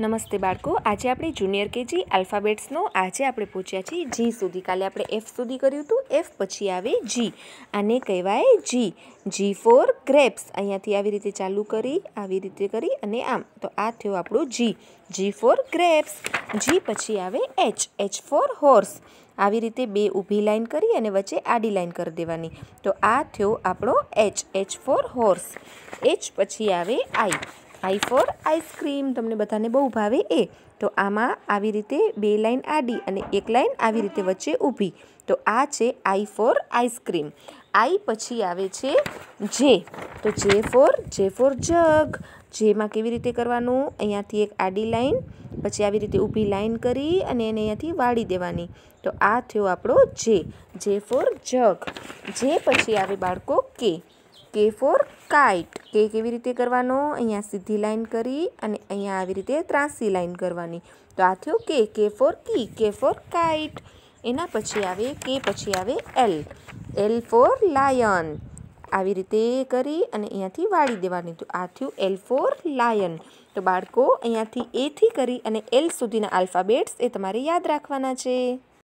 નમસ્તે બાળકો, આજે આપણે જુનિયર કેજી આલ્ફાબેટ્સનો આજે આપણે પૂછ્યા છીએ જી સુધી. કાલે આપણે એફ સુધી કર્યું હતું, એફ પછી આવે જી. આને કહેવાય જી. G four grapes. અહીંયાથી આવી રીતે ચાલુ કરી, આવી રીતે કરી અને આમ. તો આ થયો આપણું જી. G four grapes. જી પછી આવે એચ. H four horse. આવી રીતે બે ઊભી લાઈન કરી અને વચ્ચે આડી લાઈન કરી દેવાની. તો આ થયો આપણો H. H for horse. H પછી આવે આઈ. આઈ ફોર આઈસ્ક્રીમ તમને બધાને બહુ ભાવે એ. તો આમાં આવી રીતે બે લાઈન આડી અને એક લાઈન આવી રીતે વચ્ચે ઊભી. તો આ છે આઈ ફોર આઈસ્ક્રીમ આઈ પછી આવે છે જે. તો જે ફોર જે ફોર જગ. જેમાં કેવી રીતે કરવાનું? અહીંયાથી એક આડી લાઈન, પછી આવી રીતે ઊભી લાઈન કરી અને એને અહીંયાથી વાળી દેવાની. તો આ થયો આપણો જે. જે ફોર જગ. જે પછી આવે બાળકો કે. કે ફોર કાઇટ. કે કેવી રીતે કરવાનો? અહીંયા સીધી લાઈન કરી અને અહીંયા આવી રીતે ત્રાસી લાઈન કરવાની. તો આ થયો કે કે ફોર કી, કે ફોર કાઇટ. એના પછી આવે કે, પછી આવે એલ. L four lion. આવી રીતે કરી અને અહીંયાથી વાળી દેવાની. તો આ થયું એલ ફોર લાયન. તો બાળકો અહીંયાથી એથી કરી અને એલ સુધીના આલ્ફાબેટ્સ એ તમારે યાદ રાખવાના છે.